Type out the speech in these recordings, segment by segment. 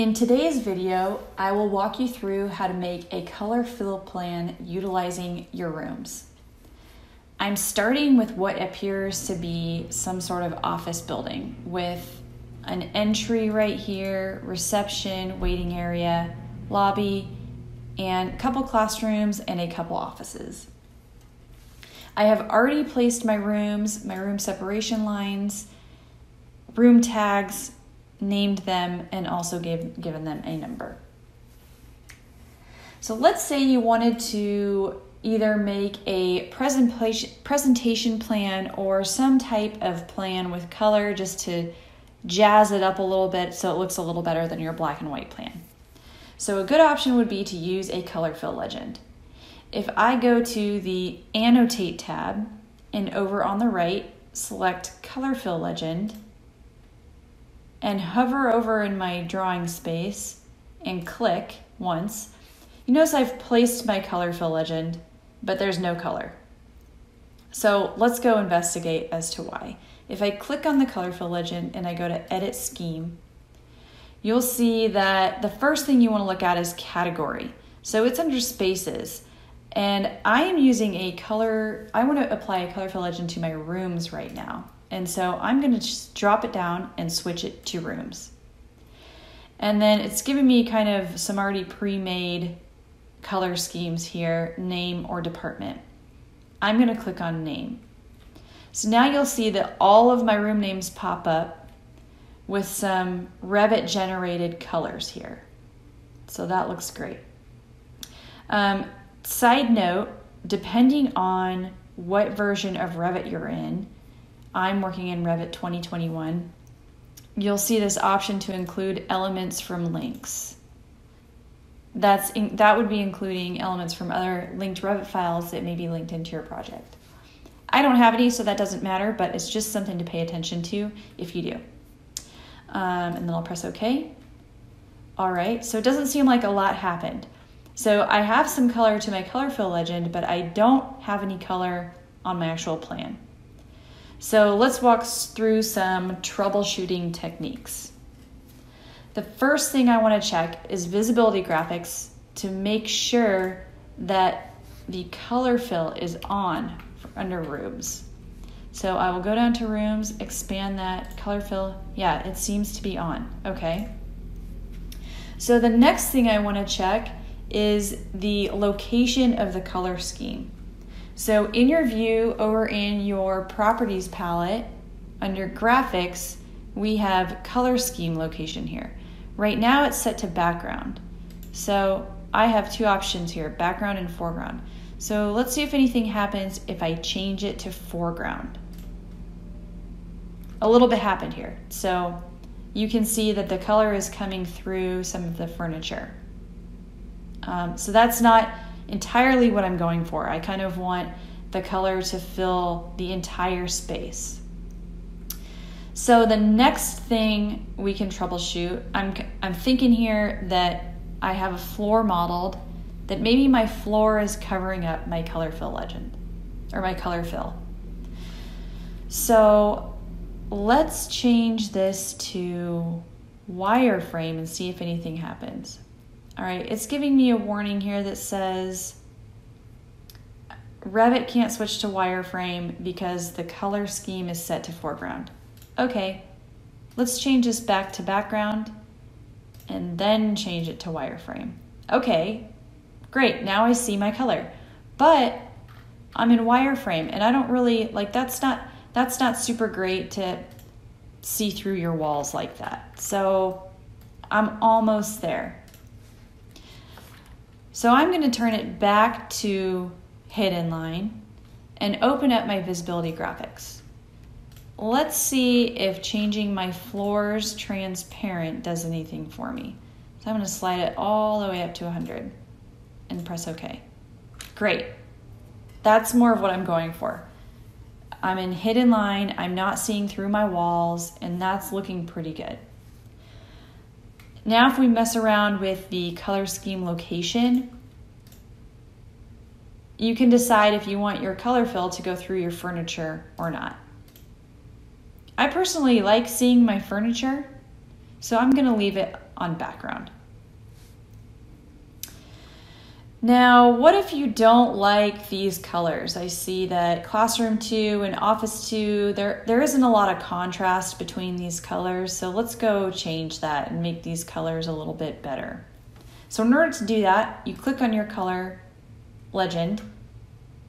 In today's video, I will walk you through how to make a color fill plan utilizing your rooms. I'm starting with what appears to be some sort of office building with an entry right here, reception, waiting area, lobby, and a couple classrooms and a couple offices. I have already placed my rooms, my room separation lines, room tags, named them, and also gave, given them a number. So let's say you wanted to either make a presentation presentation plan or some type of plan with color just to jazz it up a little bit so it looks a little better than your black and white plan. So a good option would be to use a color fill legend. If I go to the annotate tab and over on the right select color fill legend and hover over in my drawing space and click once, you notice I've placed my color fill legend, but there's no color. So let's go investigate as to why. If I click on the color fill legend and I go to edit scheme, you'll see that the first thing you want to look at is category. So it's under spaces. And I am using a color, I want to apply a color fill legend to my rooms right now. And so I'm going to just drop it down and switch it to rooms. And then it's giving me kind of some already pre-made color schemes here, name or department. I'm going to click on name. So now you'll see that all of my room names pop up with some Revit generated colors here. So that looks great. Um, side note, depending on what version of Revit you're in, I'm working in Revit 2021, you'll see this option to include elements from links. That's in, that would be including elements from other linked Revit files that may be linked into your project. I don't have any, so that doesn't matter, but it's just something to pay attention to if you do. Um, and then I'll press OK. All right, so it doesn't seem like a lot happened. So I have some color to my color fill legend, but I don't have any color on my actual plan. So let's walk through some troubleshooting techniques. The first thing I want to check is visibility graphics to make sure that the color fill is on under rooms. So I will go down to rooms, expand that color fill. Yeah, it seems to be on. Okay. So the next thing I want to check is the location of the color scheme. So in your view over in your properties palette under graphics, we have color scheme location here. Right now it's set to background. So I have two options here, background and foreground. So let's see if anything happens if I change it to foreground. A little bit happened here. So you can see that the color is coming through some of the furniture. Um, so that's not entirely what I'm going for. I kind of want the color to fill the entire space. So the next thing we can troubleshoot, I'm, I'm thinking here that I have a floor modeled that maybe my floor is covering up my color fill legend or my color fill. So let's change this to wireframe and see if anything happens. All right, it's giving me a warning here that says Revit can't switch to wireframe because the color scheme is set to foreground. Okay, let's change this back to background and then change it to wireframe. Okay, great, now I see my color. But I'm in wireframe and I don't really, like that's not, that's not super great to see through your walls like that. So I'm almost there. So I'm going to turn it back to hidden line and open up my visibility graphics. Let's see if changing my floors transparent does anything for me. So I'm going to slide it all the way up to 100 and press OK. Great. That's more of what I'm going for. I'm in hidden line, I'm not seeing through my walls, and that's looking pretty good. Now if we mess around with the color scheme location, you can decide if you want your color fill to go through your furniture or not. I personally like seeing my furniture, so I'm going to leave it on background. Now, what if you don't like these colors? I see that Classroom 2 and Office 2, there, there isn't a lot of contrast between these colors. So let's go change that and make these colors a little bit better. So in order to do that, you click on your color legend,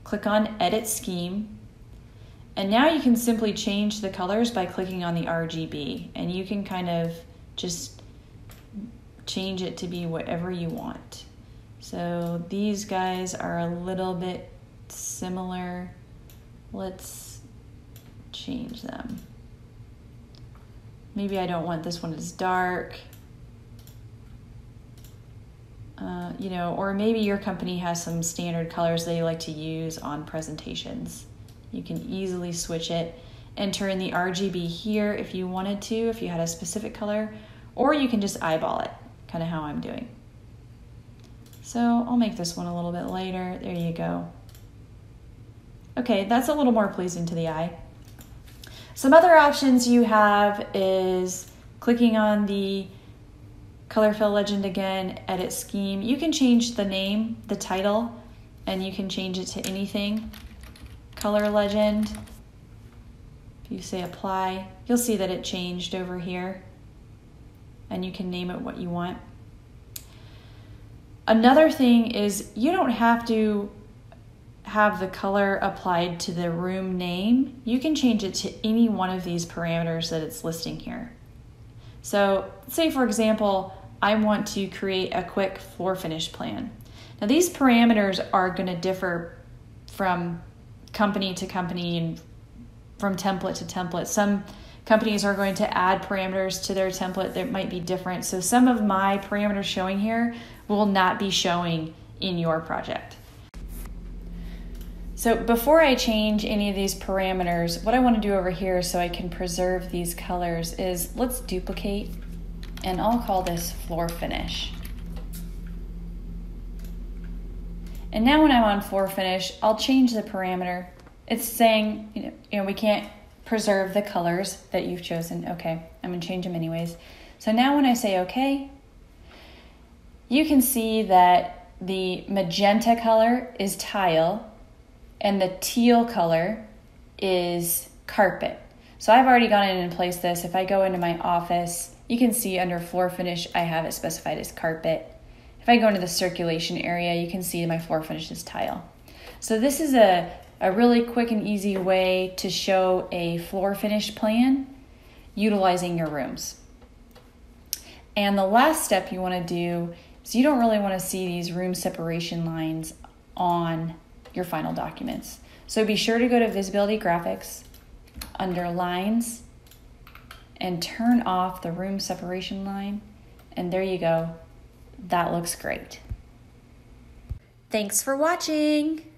click on Edit Scheme, and now you can simply change the colors by clicking on the RGB. And you can kind of just change it to be whatever you want. So these guys are a little bit similar. Let's change them. Maybe I don't want this one as dark. Uh, you know, or maybe your company has some standard colors they like to use on presentations. You can easily switch it, enter in the RGB here if you wanted to, if you had a specific color, or you can just eyeball it, kind of how I'm doing. So I'll make this one a little bit lighter. There you go. Okay, that's a little more pleasing to the eye. Some other options you have is clicking on the color fill legend again, edit scheme. You can change the name, the title, and you can change it to anything. Color legend. If you say apply, you'll see that it changed over here. And you can name it what you want. Another thing is you don't have to have the color applied to the room name. You can change it to any one of these parameters that it's listing here. So say for example, I want to create a quick floor finish plan. Now these parameters are going to differ from company to company and from template to template. Some companies are going to add parameters to their template that might be different. So some of my parameters showing here will not be showing in your project. So before I change any of these parameters, what I want to do over here so I can preserve these colors is let's duplicate and I'll call this floor finish. And now when I'm on floor finish, I'll change the parameter. It's saying, you know, you know, we can't preserve the colors that you've chosen. Okay, I'm gonna change them anyways. So now when I say okay, you can see that the magenta color is tile and the teal color is carpet. So I've already gone in and placed this. If I go into my office, you can see under floor finish, I have it specified as carpet. If I go into the circulation area, you can see my floor finish is tile. So this is a, a really quick and easy way to show a floor finish plan utilizing your rooms. And the last step you want to do so you don't really want to see these room separation lines on your final documents. So be sure to go to Visibility Graphics, under Lines, and turn off the room separation line. And there you go. That looks great. Thanks for watching.